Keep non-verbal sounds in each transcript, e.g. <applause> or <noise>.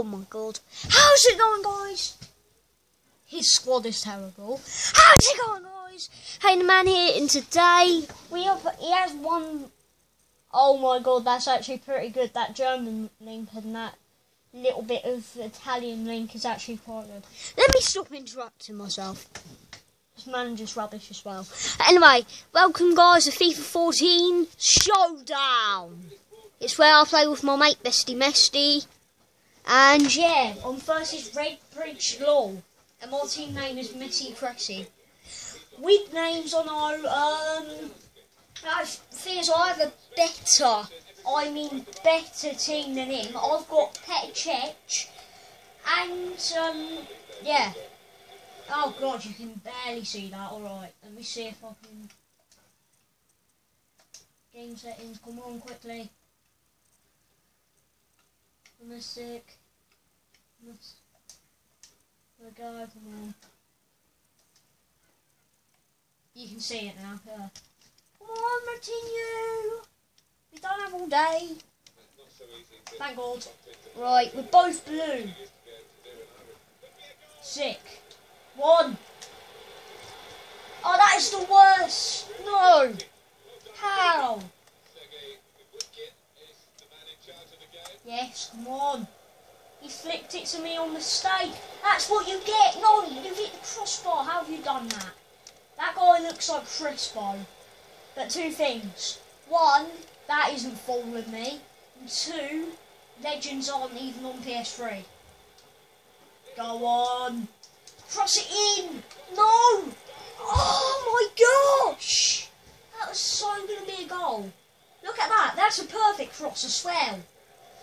Oh my god. How's it going, guys? His squad is terrible. How's it going, guys? Hey, the man here, and today we have. He has one Oh my god, that's actually pretty good. That German link and that little bit of Italian link is actually quite good. Let me stop interrupting myself. This manager's rubbish as well. Anyway, welcome guys to FIFA 14 Showdown. It's where I play with my mate Bestie Mesty. And yeah, on versus Red Bridge Law. And my team name is Messi Cressy. With names on our um I think I have a better, I mean better team than him. I've got Petr Cech, and um, yeah. Oh god, you can barely see that. All right, let me see if I can. Game settings, come on quickly. Domestic. There we go, come on. You can see it now. Come on, Martinu. We don't have all day. Thank God. Right, we're both blue. Sick. One. Oh, that is the worst. No. How? Yes, come on. He flicked it to me on mistake. That's what you get. No, you hit the crossbar. How have you done that? That guy looks like Crespo. But two things. One, that isn't fooling me. And two, Legends aren't even on PS3. Go on. Cross it in. No. Oh my gosh. That was so going to be a goal. Look at that. That's a perfect cross as well.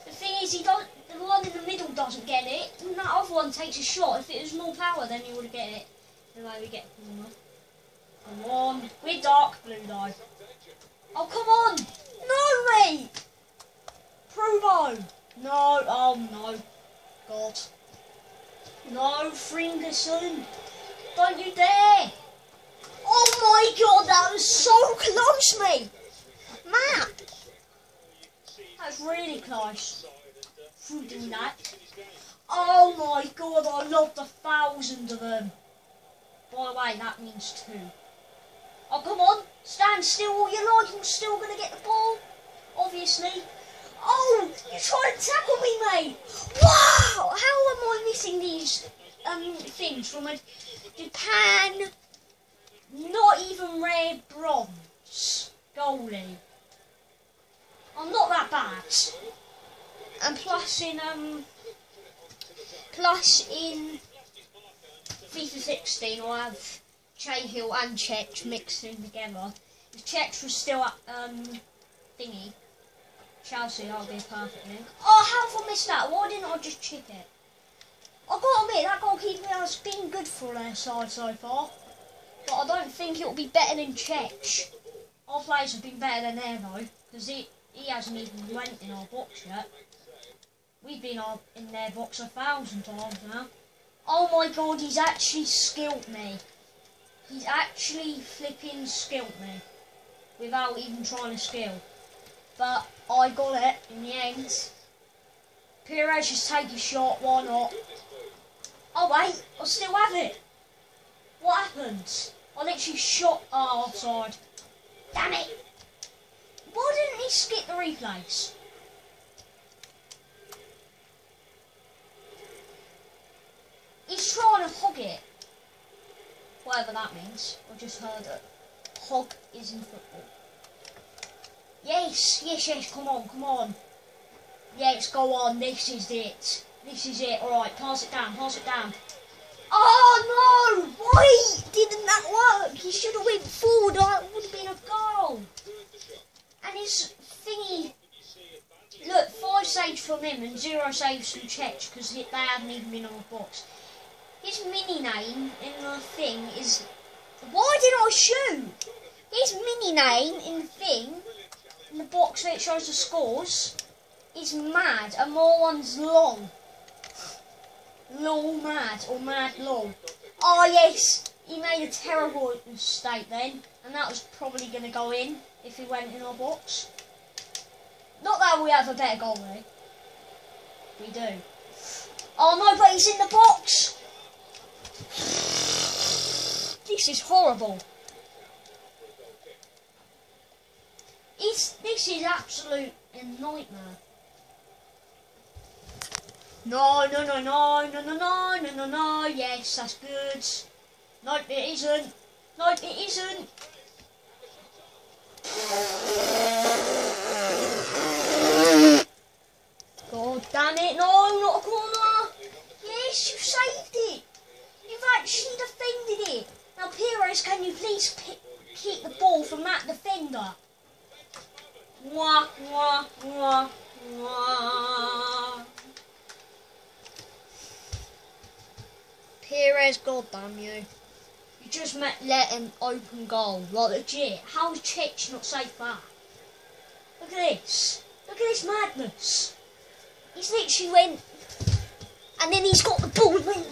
The thing is, he don't. The one in the middle doesn't get it, and that other one takes a shot. If it was more power, then he would get it. Anyway, we get corner. Come on. We're dark blue though. Oh, come on. No, mate. Provo. No. Oh, no. God. No, Fringerson. Don't you dare. Oh, my God. That was so close, mate. Matt. That's really close. Doing that. Oh, my God. I love the thousand of them. By the way, that means two. Oh, come on. Stand still all you like. You're still going to get the ball. Obviously. Oh, you're trying to tackle me, mate. Wow. How am I missing these um things from a Japan, not even rare bronze goalie? I'm not that bad. And plus in um plus in FIFA 16 I have Cahill and Cech mixed in together. If Cech was still at um, thingy, Chelsea, that would be perfectly. Oh, how have I missed that? Why didn't I just chip it? I've got to admit, that goalkeeper has been good for their side so far. But I don't think it'll be better than Cech. Our players have been better than there though, because he, he hasn't even went in our box yet. We've been in their box a thousand times now. Oh my god, he's actually skilled me. He's actually flipping skilled me without even trying to skill. But I got it in the end. Pires just take a shot, why not? Oh wait, I still have it. What happened? I literally shot oh, offside. Damn it! Why didn't he skip the replays? He's trying to hog it whatever that means. I just heard it. Hog is in football. Yes, yes, yes, come on, come on. Yes, go on, this is it. This is it, alright, pass it down, pass it down. Oh no! Why didn't that work? He should have went forward, that would have been a goal. And his thingy, look, five saves from him and zero saves from Cech because they haven't even been on the box. His mini name in the thing is. Why did I shoot? His mini name in the thing, in the box where it shows the scores, is mad, and more one's long. Lol mad, or mad lol. Oh yes, he made a terrible mistake then, and that was probably going to go in if he went in our box. Not that we have a better goalie. We do. Oh no, but he's in the box. This is horrible. It's, this is absolute nightmare. No, no, no, no, no, no, no, no, no, no. Yes, that's good. Nope, it isn't. Nope, it isn't. God damn it, no, not a corner. Yes, you saved it. You've actually defended it. Now, Pires, can you please keep the ball from that defender? Wah, wah, wah, wah. Pires, god damn you. Just met let an open goal. Like legit. How is Cech not safe that? Look at this. Look at this madness. He's literally went and then he's got the ball went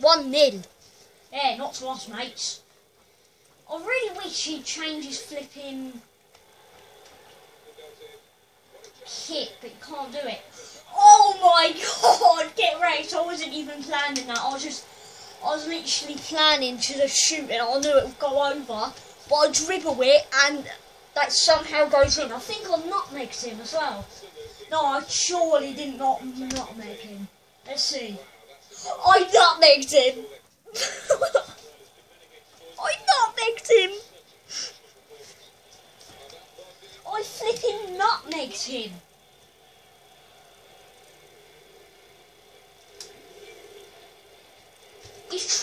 one nil. Yeah, not to us mates. I really wish he'd change his flipping kit, but you can't do it. Oh my <laughs> god, get wrecked. I wasn't even planning that. I was just, I was literally planning to shoot it. I knew it would go over, but I dribble it and that somehow goes in. I think I nutmegged him as well. No, I surely did not nutmeg him. Let's see. I nutmegged him. I nutmegged him. I flipping nutmegged him. He's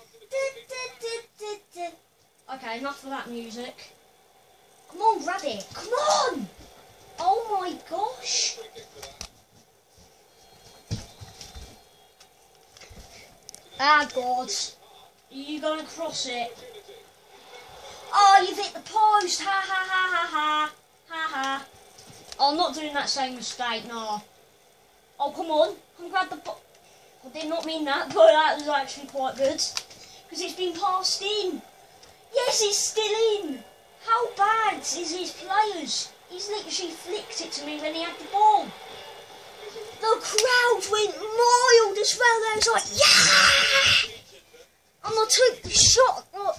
Okay, enough of that music. Come on, Rabbit, come on! Oh my gosh! Ah, God. You going to cross it? Oh, you've hit the post! Ha ha ha ha ha! Ha ha! I'm not doing that same mistake, no. Oh, come on. Come grab the... I did not mean that, <laughs> but that was actually quite good. Because it's been passed in. Yes, it's still in. How bad is his players? He's literally flicked it to me when he had the ball. The crowd went wild as well. They was like, yeah! And I took the shot. Look.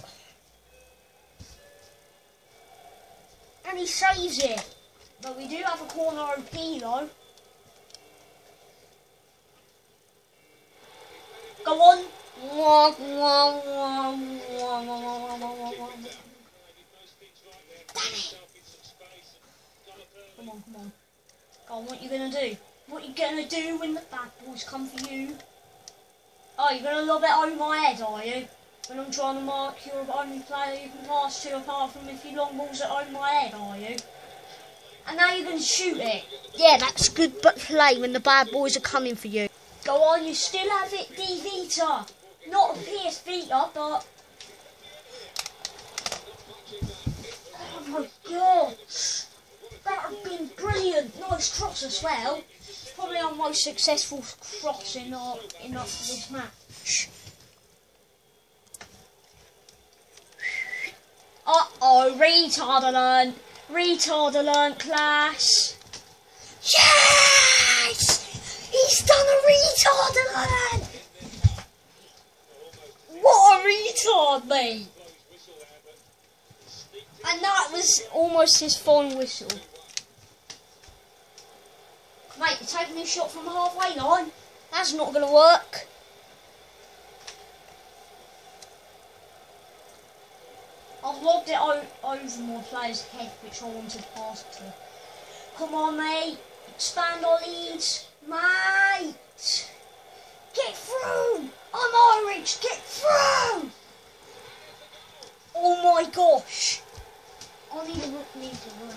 And he saves it. But we do have a corner OP though. Go on. Come on, come on. Go on, what are you going to do? What are you going to do when the bad boys come for you? Oh, you're going to lob it over my head, are you? When I'm trying to mark you're the only player you can pass to apart from if you long balls it over my head, are you? And now you're going to shoot it. Yeah, that's good but play when the bad boys are coming for you. Go on, you still have it, D Vita. Not a PS Vita, but... Oh my god. That would have been brilliant. Nice cross as well. Probably our most successful cross in, our, in our, this match. Uh-oh, retard alert. Retard alert, class. Yes! He's done a retard alert! A retard, mate! And that was almost his phone whistle. Mate, you're taking this shot from halfway line. That's not going to work. I've lobbed it over my player's head, which I wanted to pass to. Come on, mate. Expand our leads. Mate. Get through. I'm Irish. Get through. Oh my gosh. I need to, need to run.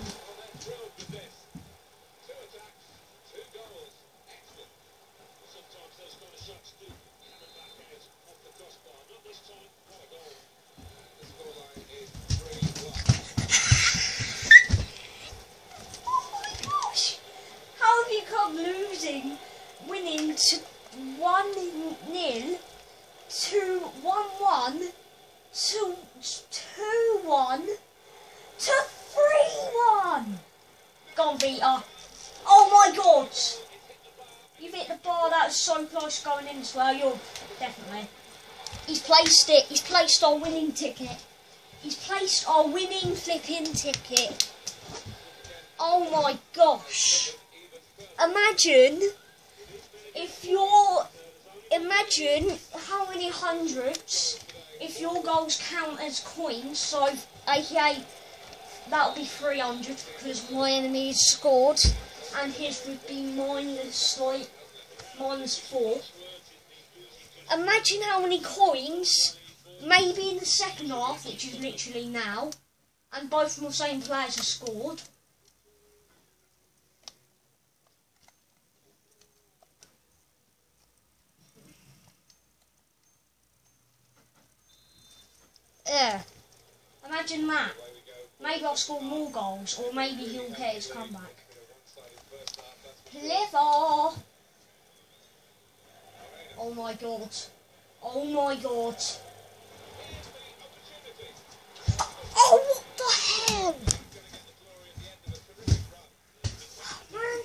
losing, winning to 1 nil to 1 1 to 2 1 to 3 1. Go on, Vita. Oh my god! You've hit the bar, that was so close going in as well. You're definitely. He's placed it. He's placed our winning ticket. He's placed our winning flipping ticket. Oh my gosh. Imagine if you're. Imagine how many hundreds if your goals count as coins. So, aka, that'll be 300 because my enemy has scored and his would be minus, like, minus 4. Imagine how many coins, maybe in the second half, which is literally now, and both from the same players have scored. Yeah. Imagine that. Maybe I'll score more goals, or maybe he'll get his comeback. Clever! Oh my god. Oh my god. Oh, what the hell? Man.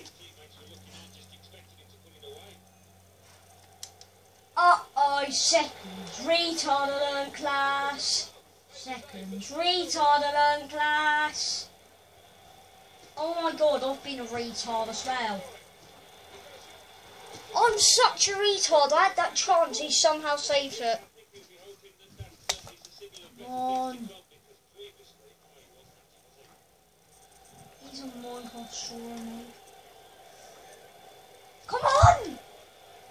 Uh-oh, seconds. Retard alert class. Seconds. Retard alert class. Oh my god, I've been a retard as well. I'm such a retard. I had that chance. He somehow saved it. Come on. Come on!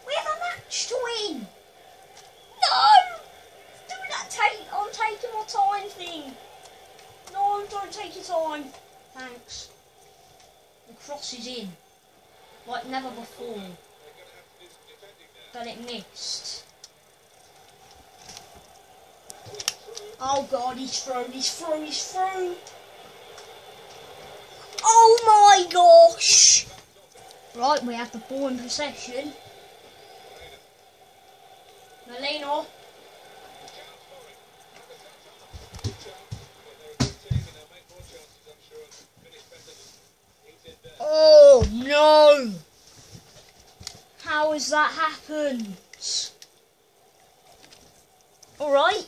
We have a match to win! No! Do not take. I'm taking my time thing. No, don't take your time. Thanks. The cross is in. Like never before but it missed. Oh god, he's through, he's through, he's through. Oh my gosh! Right, we have the ball in possession. Molino. Oh no! How has that happened? Alright.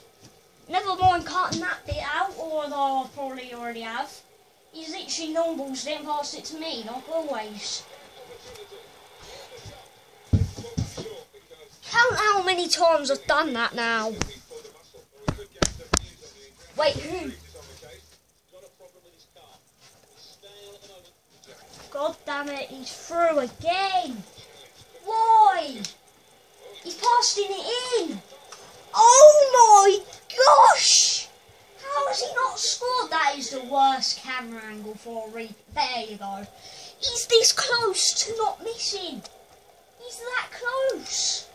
Never mind cutting that bit out, although I probably already have. He's literally non-balls, didn't pass it to me, not always. Count how many times I've done that now. Wait, who? God damn it, he's through again. Why? He's passing it in. Oh my gosh! How has he not scored? That is the worst camera angle for a re. There you go. He's this close to not missing. He's that close.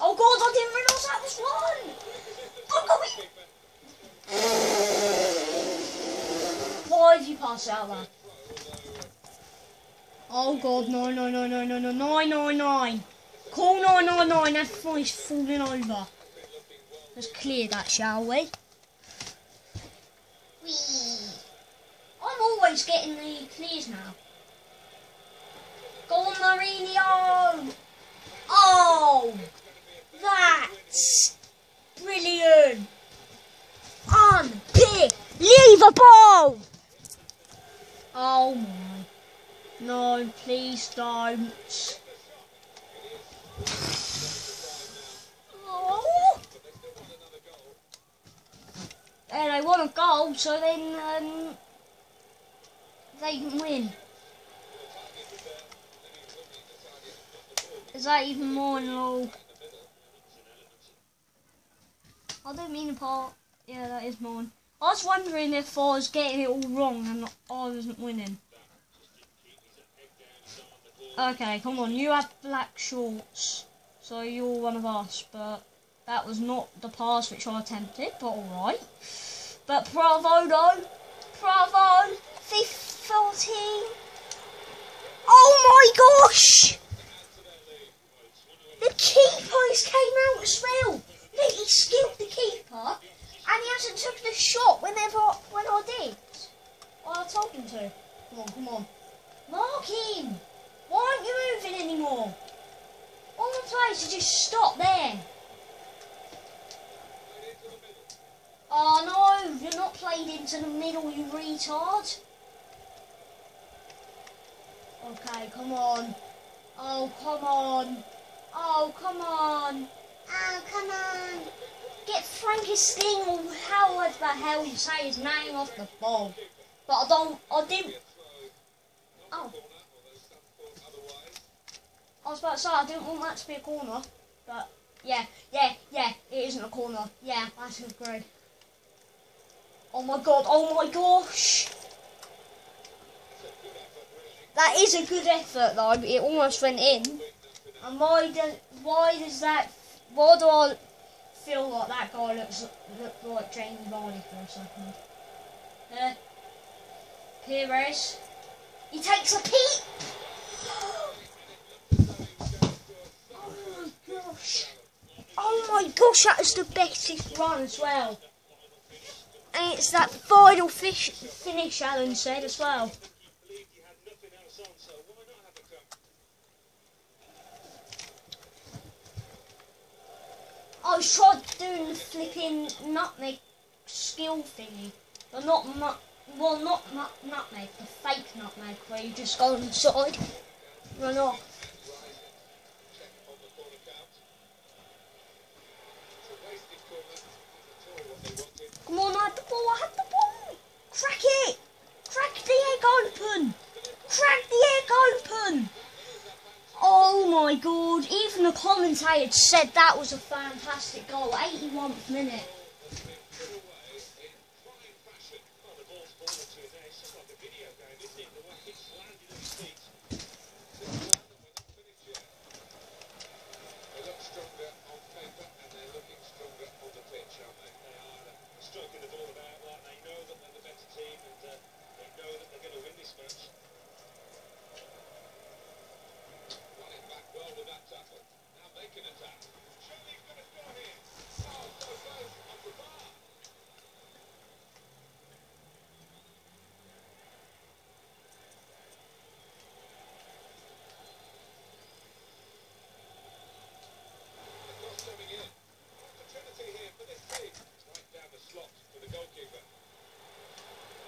Oh god, I didn't realise that was one. God, God, Why did you pass out there? Oh god, no, no, no, no, no, no, nine, nine, nine. Call nine, nine, nine. Everybody's falling over. Let's clear that, shall we? Whee. I'm always getting the clears now. Go on, Mourinho. Oh, that's brilliant. Unbelievable. Oh my. No, please don't. Oh. And I want a goal, so then um, they can win. Is that even more low? I don't mean to part. Yeah, that is mine. I was wondering if I was getting it all wrong and I wasn't winning. Okay, come on. You have black shorts, so you're one of us. But that was not the pass which I attempted. But all right. But bravo, though. Bravo. 14. Oh my gosh! The keeper came out as well. Look, he skilled the keeper, and he hasn't took the shot whenever when I did. Well, I told him to. Come on, come on. Mark him. Why aren't you moving anymore? All the players to just stop there. Oh no, you're not played into the middle, you retard. Okay, come on. Oh, come on. Oh, come on. Oh, come on. Get Frankenstein or however say his name off the ball. But I don't, I didn't. Oh. I was about to say, I didn't want that to be a corner. But, yeah, yeah, yeah, it isn't a corner. Yeah, I agree. Oh my god, oh my gosh. That is a good effort though, it almost went in. And why does, why does that, why do I feel like that guy looks look like Jamie Vardy for a second? Uh, Pires. He takes a peep! <gasps> Oh my gosh. Oh my gosh, that was the bestest run as well. And it's that final fish, finish Alan said as well. I trying doing the flipping nutmeg skill thingy. But not nut, well not nut, nutmeg, the fake nutmeg where you just go inside, run off. Come on, I had the ball, I had the ball! Crack it! Crack the egg open! Crack the egg open! Oh my god, even the commentator said that was a fantastic goal. 81th minute.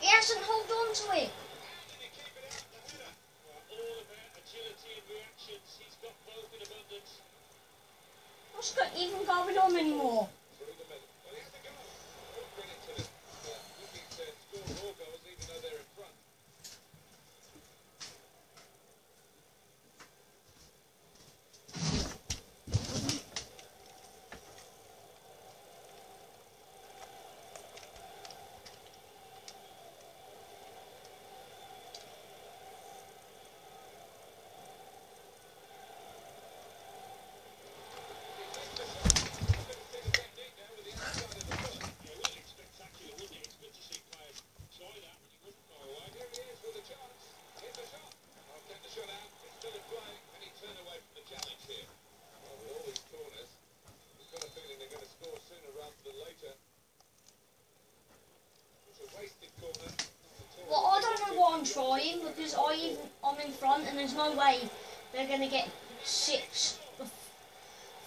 He hasn't hold on to it. What's got even going on anymore? Well, I don't know what I'm trying because I I'm in front and there's no way they're gonna get six,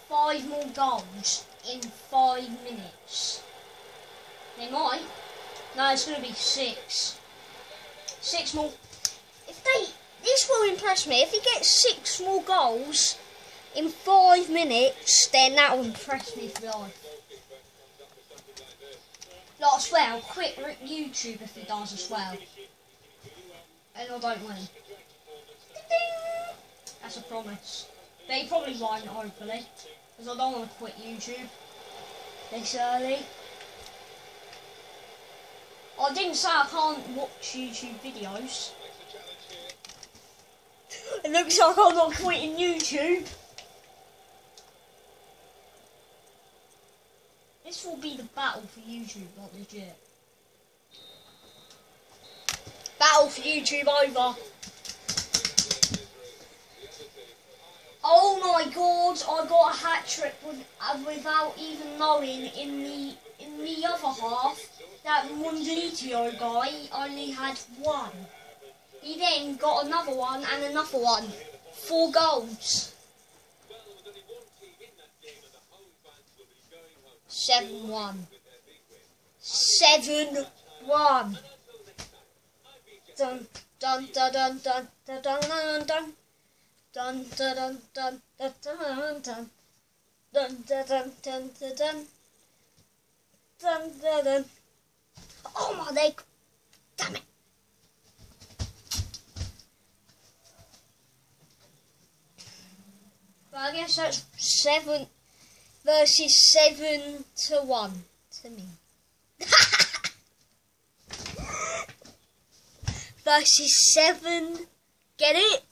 five more goals in five minutes. They might. No, it's gonna be six. Six more. If they, this will impress me. If he gets six more goals in five minutes, then that will impress me for life. Like, I swear, I'll quit YouTube if he does as well. And I don't win. That's a promise. They probably won't, hopefully. Because I don't want to quit YouTube this early. I didn't say I can't watch YouTube videos. It looks like I'm not quitting YouTube. This will be the battle for YouTube, not legit. Battle for YouTube over. Oh I got a hat trick with, uh, without even knowing in the in the other half that Mundelitio guy only had one. He then got another one and another one. Four goals. Seven one. Seven one. Dun dun dun dun dun dun dun dun dun. Dun dun dun dun dun dun dun. Dun dun dun dun dun dun. Dun. Oh my leg. Damn it. Well, I guess that's seven versus seven to one to me. <laughs> versus seven. Get it?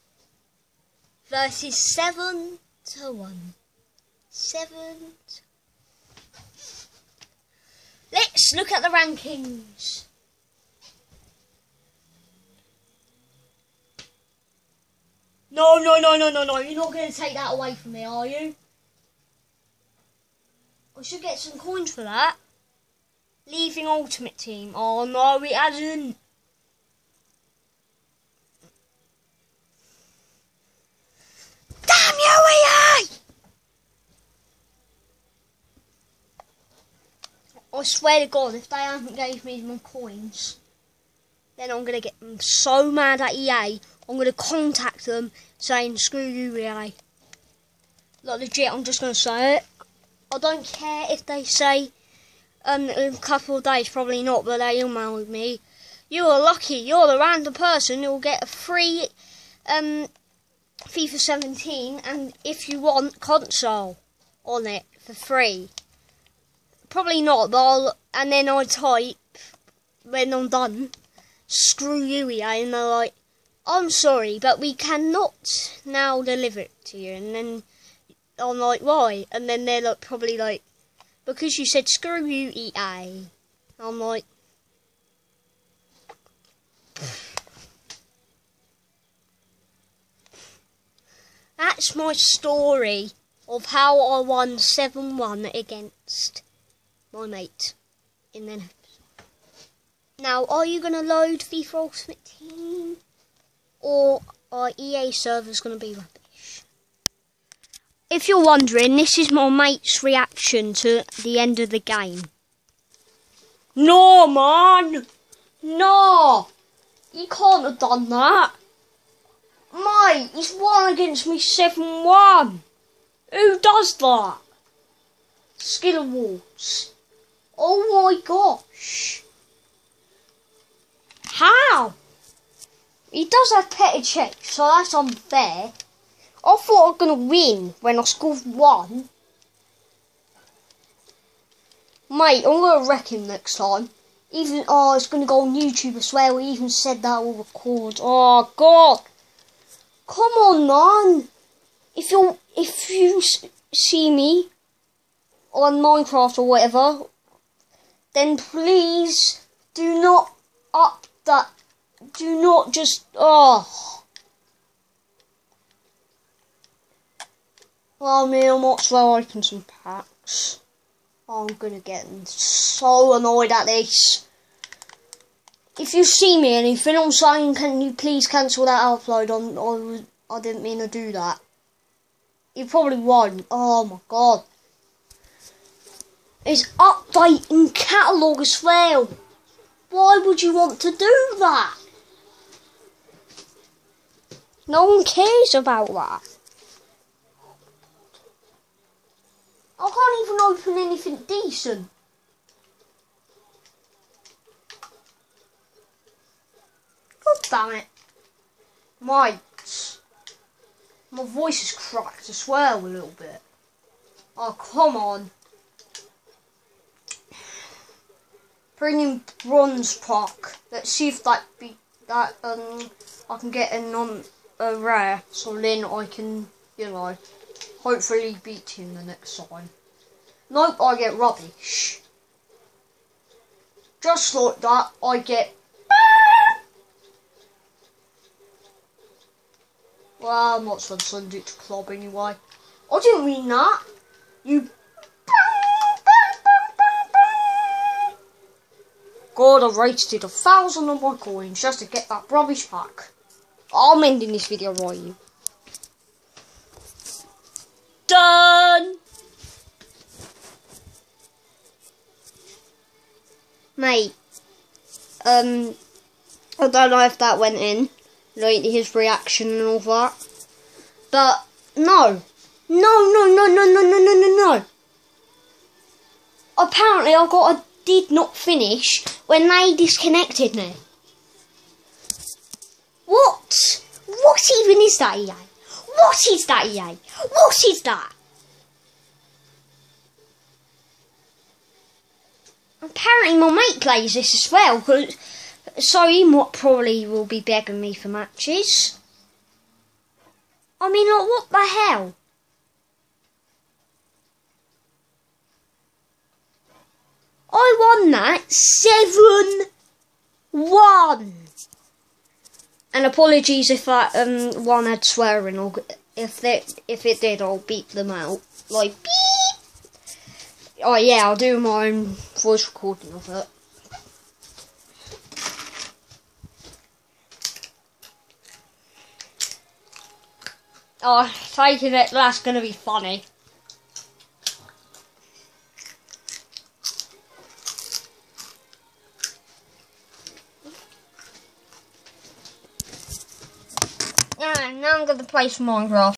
Versus seven to one. Seven. To... Let's look at the rankings. No, no, no, no, no, no. You're not going to take that away from me, are you? I should get some coins for that. Leaving Ultimate Team. Oh no, it hasn't. Damn you, EA! I swear to God, if they haven't gave me my coins, then I'm gonna get so mad at EA. I'm gonna contact them saying screw you, EA. Like legit, I'm just gonna say it. I don't care if they say um, in a couple of days, probably not, but they emailed me. You are lucky. You're the random person who will get a free um, FIFA 17, and if you want console on it for free. Probably not, but I'll, and then I type when I'm done. Screw you, EA, and they're like, I'm sorry, but we cannot now deliver it to you. And then I'm like, why? And then they're like, probably like, because you said screw you, EA. I'm like, that's my story of how I won 7 1 against my mate in the. Now, are you going to load FIFA Ultimate Team? Or are EA servers going to be rubbish? If you're wondering, this is my mate's reaction to the end of the game. No, man! No! You can't have done that. Mate, he's won against me 7 1. Who does that? Skill awards. Oh my gosh. How? He does have Petr Cech, so that's unfair. I thought I was going to win when I scored one. Mate, I'm going to wreck him next time. Even, oh, it's going to go on YouTube as well. He even said that will record. Oh, God. Come on, man. If you if you see me on Minecraft or whatever, then please do not up that. Do not just oh. Well, me, I might as well open some packs. I'm gonna get so annoyed at this. If you see me anything I'm saying, can you please cancel that upload? On I, I didn't mean to do that. You probably won't. Oh my god. It's updating catalogue as well. Why would you want to do that? No one cares about that. I can't even open anything decent. Damn it. My, my voice is cracked. I swear a little bit. Oh, come on. Premium bronze pack. Let's see if that be that um I can get a non a rare, so then I can you know hopefully beat him the next time. Nope, I get rubbish. Just like that, I get Well, I'm not supposed to send it to club anyway. I didn't mean that. You. God, I wasted a thousand of my coins just to get that rubbish back. I'm ending this video right you. Done! Mate, um, I don't know if that went in, like his reaction and all that. But, no. No, no, no, no, no, no, no, no, no. Apparently I got a did not finish when they disconnected me. What? What even is that, EA? What is that, EA? What is that? Apparently my mate plays this as well, so he might probably will be begging me for matches. I mean, like, what the hell? I won that 7 1. And apologies if that um, one had swearing, or if, they, if it did, I'll beep them out. Like, beep! Oh, yeah, I'll do my own voice recording of it. Oh, taking it, that's going to be funny. Ah, now I'm going to play some Minecraft.